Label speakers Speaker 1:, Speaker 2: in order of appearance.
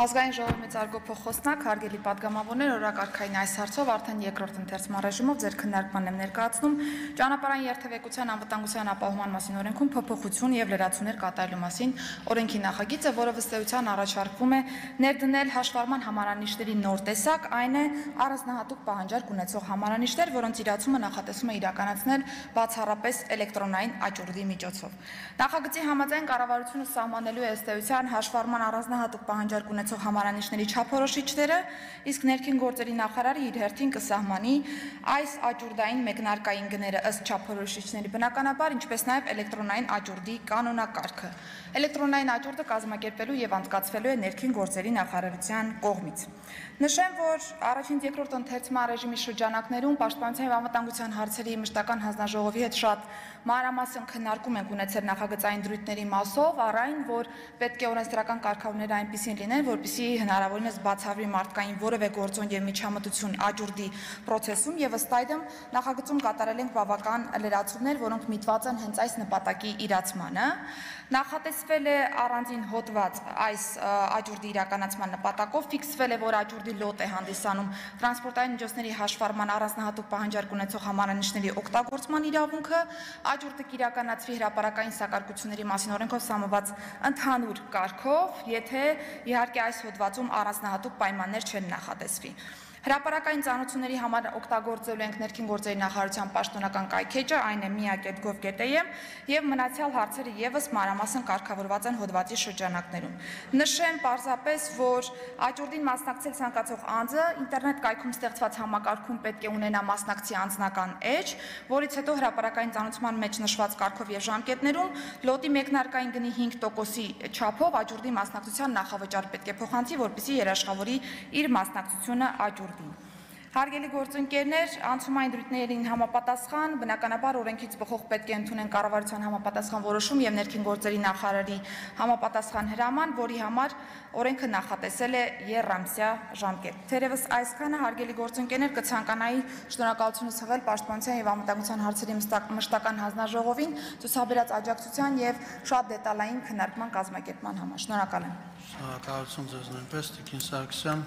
Speaker 1: Ազգային ժողովի մեծարգո փոխոսնակ հարգելի падգամավորներ, օրակարգային այս հարցով արդեն երկրորդ ընթերցման ռեժիմով ձեր քննարկման եմ ներկայացնում ճանապարհային երթևեկության անվտանգության ապահովման մասին օրենքում փոփոխություն եւ լրացումներ կատարելու մասին օրենքի նախագիծը, որը վստահության առաջարկվում է ներդնել հաշվառման համարանիշների նոր տեսակ, այն է առանձնահատուկ պահանջարկ ունեցող համարանիշներ, որոնց իրացումը նախատեսում է իրականացնել բացառապես էլեկտրոնային աճուրդի միջոցով։ Նախագծի համաձայն կառավարությունը սահմանելու է ըստեյության հաշվառման առանձնահատուկ պահանջարկ ունեցող ունեցող համարանիշների չափորոշիչները, իսկ ներքին գործերի նախարարը իր հերթին կսահմանի այս աճուրդային մեկնարկային գները ըստ չափորոշիչների բնականաբար, ինչպես նաև էլեկտրոնային աճուրդի կանոնակարգը։ Էլեկտրոնային աճուրդը կազմակերպելու եւ անցկացվելու է ներքին գործերի նախարարության կողմից։ Նշեմ, որ առաջին երկրորդ ընթերցման ռեժիմի շրջանակներում Պաշտպանության եւ անվտանգության հարցերի մշտական հանձնաժողովի հետ շատ մանրամասն քննարկում ենք ունեցել նախագծային դրույթների մասով, առայն որ պետք է օրենսդրական կարգավորները այնպեսին լինեն, որպեսզի հնարավորինս բացառվի մարդկային որևէ գործոն եւ միջամտություն աճուրդի process-ում եւ ըստ այդմ նախագծում կատարել ենք բավական լրացումներ, որոնք միտված են հենց այս նպատակի իրացմանը։ Նախատեսվել է առանձին հոդված այս աճուրդի իրականացման նպատակով, ֆիքսվել է, որ աճուրդի լոտ է հանդիսանում տրանսպորտային միջոցների հաշվառման առանձնահատուկ պահանջարկ ունեցող համարանիշների օգտագործման իրավունքը, աճուրդը կիրականացվի հրապարակային սակարկությունների մասին օրենքով սահմանված ընդհանուր կարգով, եթե իհարկե այս հոդվածում առանձնահատուկ պայմաններ չեն նախատեսվի։ Հրապարակային ծանոթությունների համար օգտագործելու ենք ներքին գործերի նախարարության պաշտոնական կայքեջը, այն է միակ.gov.am եւ մնացյալ հարցերը եւս մանրամասն կարգավորված են հոդվածի շրջանակներում։ Նշեմ պարզապես, որ աճուրդին մասնակցել ցանկացող անձը ինտերնետ կայքում ստեղծված համակարգում պետք է ունենա մասնակցի անձնական էջ, որից հետո հրապարակային ծանոթման մեջ նշված կարգով եւ ժամկետներում լոտի մեկնարկային գնի 5%-ի չափով աճուրդի մասնակցության նախավճար պետք է փոխանցի, որպեսզի երաշխավորի իր մասնակցությունը աճուրդ ոլորտին։ Հարգելի գործընկերներ, անցումային դրույթներին համապատասխան, բնականաբար օրենքից բխող պետք է ընդունեն կառավարության համապատասխան որոշում եւ ներքին գործերի նախարարի համապատասխան հրաման, որի համար օրենքը նախատեսել է երամսյա ժամկետ։ Թերևս այսքանը հարգելի գործընկերներ կցանկանայի շնորհակալությունս հղել Պաշտպանության եւ անվտանգության հարցերի մշտական հանձնաժողովին ցուցաբերած աջակցության եւ շատ դետալային քննարկման կազմակերպման համար։ Շնորհակալ եմ։
Speaker 2: Շնորհակալություն ձեզ նույնպես, Տիկին Սարգսյան։